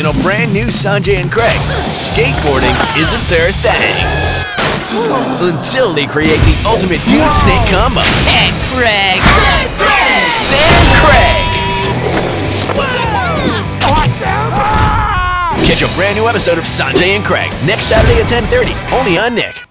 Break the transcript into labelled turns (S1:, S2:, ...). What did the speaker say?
S1: You know, brand new Sanjay and Craig. Skateboarding isn't their thing. Until they create the ultimate dude snake combo.
S2: Sanjay, Sanjay,
S1: Sam Craig! Catch a brand new episode of Sanjay and Craig next Saturday at 10:30, only on Nick.